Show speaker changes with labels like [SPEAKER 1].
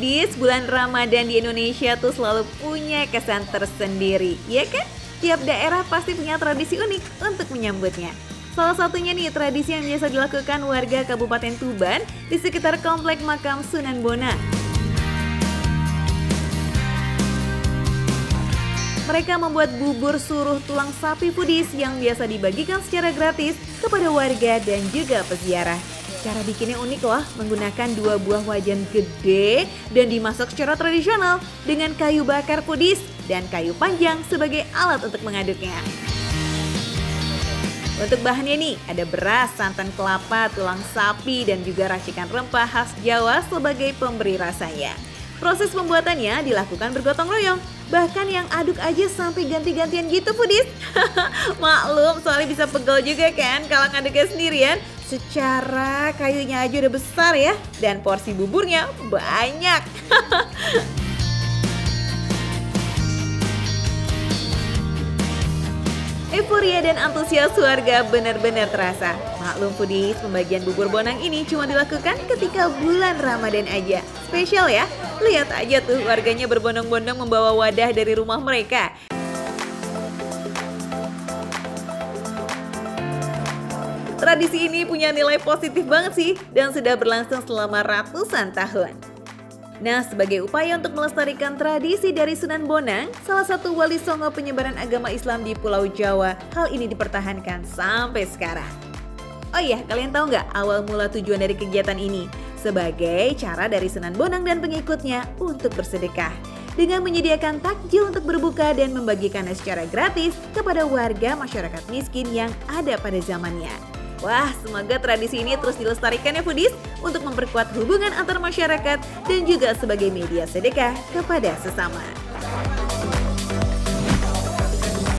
[SPEAKER 1] Foodies, bulan Ramadan di Indonesia tuh selalu punya kesan tersendiri, ya kan? Tiap daerah pasti punya tradisi unik untuk menyambutnya. Salah satunya nih tradisi yang biasa dilakukan warga Kabupaten Tuban di sekitar komplek makam Sunan Bonang. Mereka membuat bubur suruh tulang sapi foodies yang biasa dibagikan secara gratis kepada warga dan juga peziarah. Cara bikinnya unik loh, menggunakan dua buah wajan gede dan dimasak secara tradisional dengan kayu bakar foodies dan kayu panjang sebagai alat untuk mengaduknya. Untuk bahannya nih, ada beras, santan kelapa, tulang sapi, dan juga racikan rempah khas Jawa sebagai pemberi rasanya. Proses pembuatannya dilakukan bergotong royong, bahkan yang aduk aja sampai ganti-gantian gitu Pudis. Maklum, soalnya bisa pegel juga kan kalau ngaduknya sendirian. Secara kayunya aja udah besar ya, dan porsi buburnya banyak. Euforia dan antusias warga benar-benar terasa. Maklum foodies, pembagian bubur bonang ini cuma dilakukan ketika bulan Ramadan aja. Spesial ya, lihat aja tuh warganya berbondong-bondong membawa wadah dari rumah mereka. Tradisi ini punya nilai positif banget sih dan sudah berlangsung selama ratusan tahun. Nah, sebagai upaya untuk melestarikan tradisi dari Sunan Bonang, salah satu wali songo penyebaran agama Islam di Pulau Jawa, hal ini dipertahankan sampai sekarang. Oh iya, kalian tahu nggak awal mula tujuan dari kegiatan ini? Sebagai cara dari Sunan Bonang dan pengikutnya untuk bersedekah. Dengan menyediakan takjil untuk berbuka dan membagikannya secara gratis kepada warga masyarakat miskin yang ada pada zamannya. Wah, semoga tradisi ini terus dilestarikan ya Foodies untuk memperkuat hubungan antar masyarakat dan juga sebagai media sedekah kepada sesama.